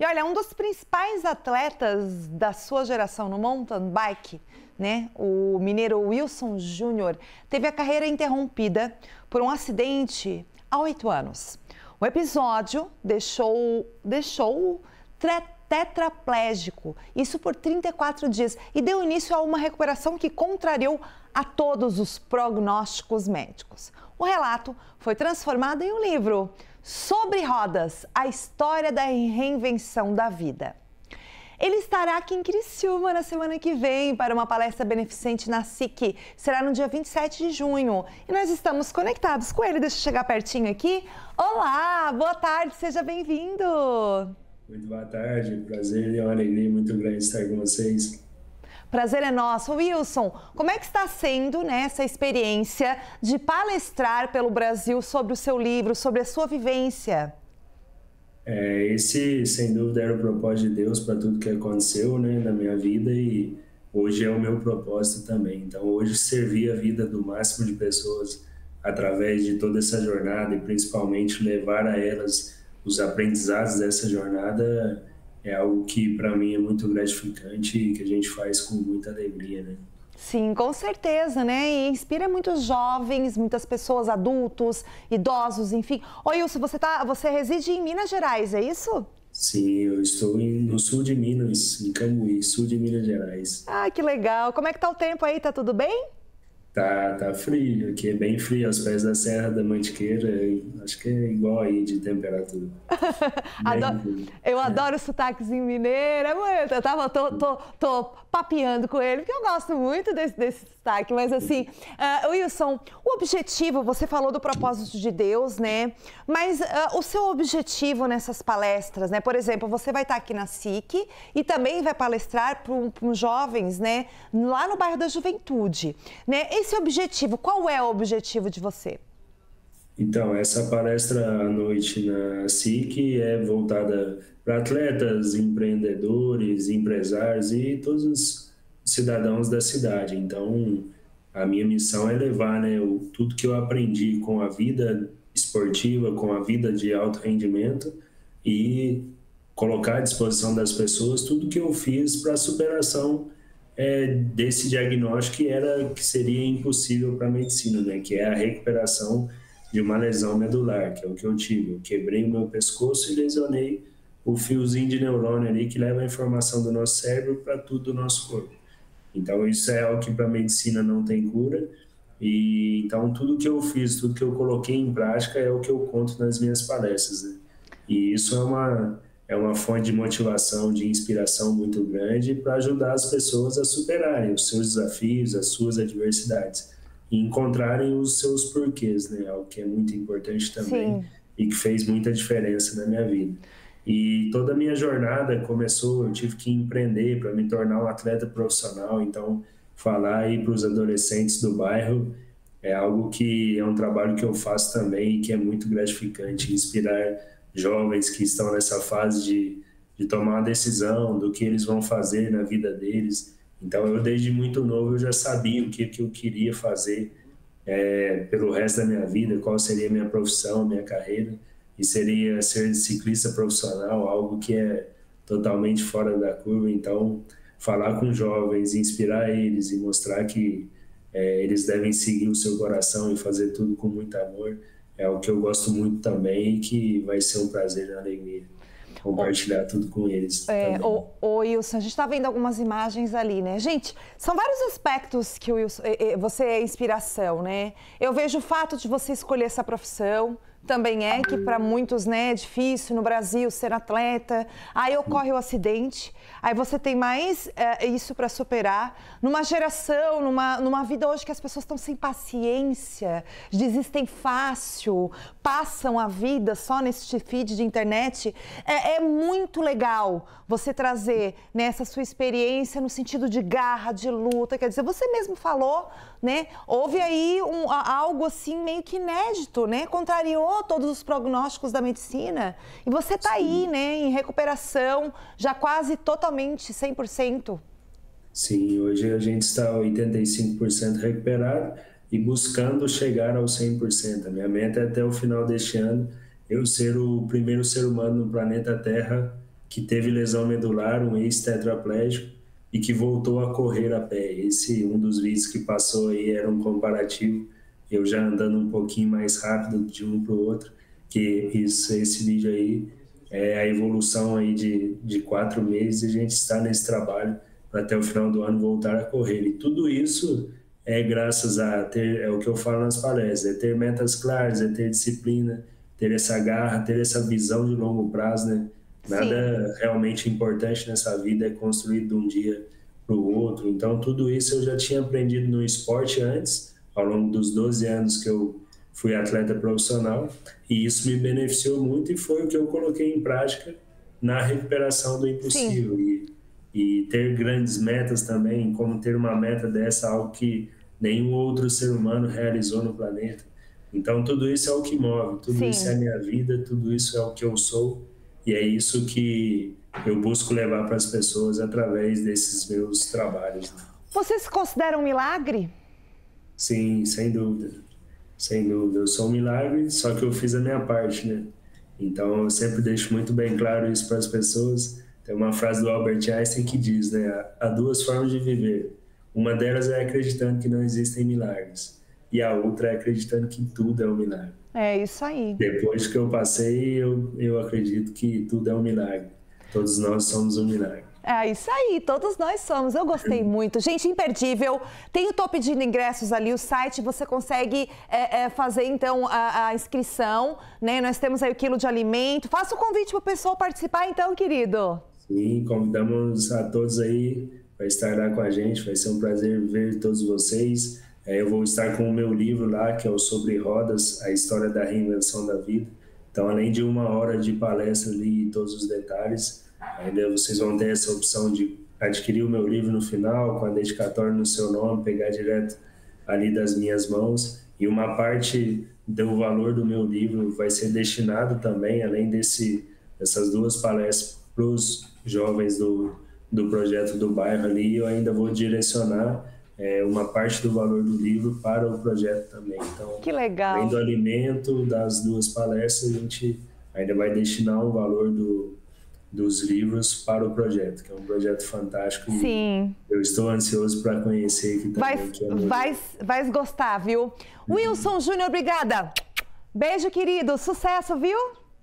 E olha, um dos principais atletas da sua geração no mountain bike, né, o mineiro Wilson Júnior, teve a carreira interrompida por um acidente há oito anos. O episódio deixou, deixou tetraplégico, isso por 34 dias, e deu início a uma recuperação que contrariou a todos os prognósticos médicos. O relato foi transformado em um livro sobre rodas, a história da reinvenção da vida. Ele estará aqui em Criciúma na semana que vem para uma palestra beneficente na SIC. Será no dia 27 de junho. E nós estamos conectados com ele. Deixa eu chegar pertinho aqui. Olá, boa tarde, seja bem-vindo. Muito boa tarde, prazer e uma alegria muito grande estar com vocês. Prazer é nosso. Wilson, como é que está sendo né, essa experiência de palestrar pelo Brasil sobre o seu livro, sobre a sua vivência? É, esse, sem dúvida, era o propósito de Deus para tudo que aconteceu né, na minha vida e hoje é o meu propósito também. Então, hoje, servir a vida do máximo de pessoas através de toda essa jornada e principalmente levar a elas os aprendizados dessa jornada é algo que para mim é muito gratificante e que a gente faz com muita alegria, né? Sim, com certeza, né? E inspira muitos jovens, muitas pessoas, adultos, idosos, enfim. Oi, Wilson, você, tá, você reside em Minas Gerais, é isso? Sim, eu estou no sul de Minas, em Cambuí, sul de Minas Gerais. Ah, que legal. Como é que tá o tempo aí? Tá tudo bem? Tá, tá frio, aqui é bem frio, aos pés da Serra da Mantiqueira, acho que é igual aí de temperatura. adoro, eu é. adoro sotaques em mineiro, é eu tava, tô, tô, tô papeando com ele, porque eu gosto muito desse, desse sotaque, mas assim, uh, Wilson, o objetivo, você falou do propósito de Deus, né, mas uh, o seu objetivo nessas palestras, né, por exemplo, você vai estar aqui na SIC e também vai palestrar para os jovens, né, lá no bairro da Juventude, né, esse objetivo, qual é o objetivo de você? Então, essa palestra à noite na SIC é voltada para atletas, empreendedores, empresários e todos os cidadãos da cidade. Então, a minha missão é levar né, o, tudo que eu aprendi com a vida esportiva, com a vida de alto rendimento e colocar à disposição das pessoas tudo que eu fiz para a superação é, desse diagnóstico que era que seria impossível para a medicina, né? Que é a recuperação de uma lesão medular, que é o que eu tive. Eu quebrei o meu pescoço e lesionei o fiozinho de neurônio ali que leva a informação do nosso cérebro para tudo do nosso corpo. Então isso é algo que para a medicina não tem cura. E então tudo que eu fiz, tudo que eu coloquei em prática é o que eu conto nas minhas palestras. Né? E isso é uma é uma fonte de motivação, de inspiração muito grande para ajudar as pessoas a superarem os seus desafios, as suas adversidades e encontrarem os seus porquês, né? Algo que é muito importante também Sim. e que fez muita diferença na minha vida. E toda a minha jornada começou, eu tive que empreender para me tornar um atleta profissional, então falar aí para os adolescentes do bairro é algo que é um trabalho que eu faço também e que é muito gratificante, inspirar jovens que estão nessa fase de, de tomar uma decisão do que eles vão fazer na vida deles. Então, eu desde muito novo eu já sabia o que, que eu queria fazer é, pelo resto da minha vida, qual seria a minha profissão, minha carreira, e seria ser ciclista profissional, algo que é totalmente fora da curva. Então, falar com jovens, inspirar eles e mostrar que é, eles devem seguir o seu coração e fazer tudo com muito amor é o que eu gosto muito também e que vai ser um prazer e uma alegria compartilhar tudo com eles. É, o, o Wilson, a gente está vendo algumas imagens ali, né? Gente, são vários aspectos que o Wilson, você é inspiração, né? Eu vejo o fato de você escolher essa profissão, também é que para muitos né, é difícil no Brasil ser atleta. Aí ocorre o acidente, aí você tem mais é, isso para superar. Numa geração, numa, numa vida hoje que as pessoas estão sem paciência, desistem fácil, passam a vida só nesse feed de internet, é, é muito legal você trazer nessa né, sua experiência no sentido de garra, de luta. Quer dizer, você mesmo falou, né? Houve aí um, algo assim meio que inédito, né? Contrariou todos os prognósticos da medicina. E você está aí, né? Em recuperação, já quase totalmente 100%. Sim, hoje a gente está 85% recuperado e buscando chegar ao 100%. A minha meta é até o final deste ano eu ser o primeiro ser humano no planeta Terra que teve lesão medular, um ex-tetraplégico, e que voltou a correr a pé. Esse um dos vídeos que passou aí era um comparativo, eu já andando um pouquinho mais rápido de um para o outro, que isso, esse vídeo aí é a evolução aí de, de quatro meses, a gente está nesse trabalho para até o final do ano voltar a correr. E tudo isso é graças a ter, é o que eu falo nas palestras, é ter metas claras, é ter disciplina, ter essa garra, ter essa visão de longo prazo, né? Nada Sim. realmente importante nessa vida é construído de um dia para o outro. Então, tudo isso eu já tinha aprendido no esporte antes, ao longo dos 12 anos que eu fui atleta profissional, e isso me beneficiou muito e foi o que eu coloquei em prática na recuperação do impossível. E, e, ter grandes metas também, como ter uma meta dessa, algo que nenhum outro ser humano realizou no planeta. Então, tudo isso é o que move, tudo Sim. isso é a minha vida, tudo isso é o que eu sou e é isso que eu busco levar para as pessoas através desses meus trabalhos. Você se considera um milagre? Sim, sem dúvida. Sem dúvida. Eu sou um milagre, só que eu fiz a minha parte, né? Então eu sempre deixo muito bem claro isso para as pessoas. Tem uma frase do Albert Einstein que diz, né? Há duas formas de viver. Uma delas é acreditando que não existem milagres. E a outra é acreditando que tudo é um milagre. É isso aí. Depois que eu passei, eu, eu acredito que tudo é um milagre. Todos nós somos um milagre. É isso aí, todos nós somos. Eu gostei muito. Gente, imperdível. Tem o top pedindo ingressos ali, o site, você consegue é, é, fazer então a, a, inscrição, né? Nós temos aí o quilo de alimento. Faça o convite para o pessoal participar, então, querido. Sim, convidamos a todos aí para estar lá com a gente. Vai ser um prazer ver todos vocês. É, eu vou estar com o meu livro lá, que é o Sobre Rodas, a história da reinvenção da vida. Então, além de uma hora de palestra ali e todos os detalhes, ainda vocês vão ter essa opção de adquirir o meu livro no final, com a dedicatória no seu nome, pegar direto ali das minhas mãos. E uma parte do valor do meu livro vai ser destinado também, além desse, dessas duas palestras, para os jovens do, do projeto do bairro ali. Eu ainda vou direcionar é, uma parte do valor do livro para o projeto também. Então, que legal. além do alimento das duas palestras, a gente ainda vai destinar um valor do, dos livros para o projeto, que é um projeto fantástico. Sim. Eu estou ansioso para conhecer aqui também. Vai, é vai, vai gostar, viu? Wilson Júnior, obrigada. Beijo, querido. Sucesso, viu?